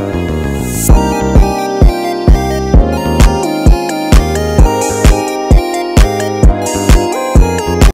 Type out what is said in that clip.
Oh,